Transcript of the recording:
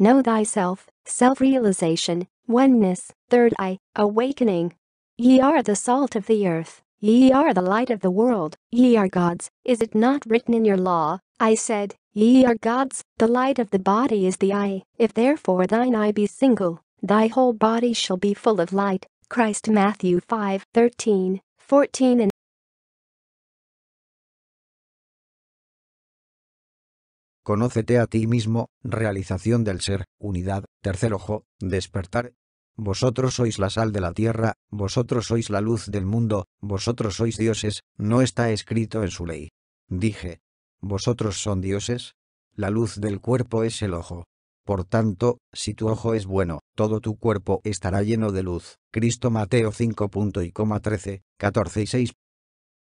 know thyself, self-realization, oneness, third eye, awakening. Ye are the salt of the earth, ye are the light of the world, ye are gods, is it not written in your law? I said, Ye are gods, the light of the body is the eye, if therefore thine eye be single, thy whole body shall be full of light. Christ Matthew 5, 13, 14 and Conócete a ti mismo, realización del ser, unidad, tercer ojo, despertar. Vosotros sois la sal de la tierra, vosotros sois la luz del mundo, vosotros sois dioses, no está escrito en su ley. Dije, ¿vosotros son dioses? La luz del cuerpo es el ojo. Por tanto, si tu ojo es bueno, todo tu cuerpo estará lleno de luz. Cristo Mateo 5. y 13, 14 y 6.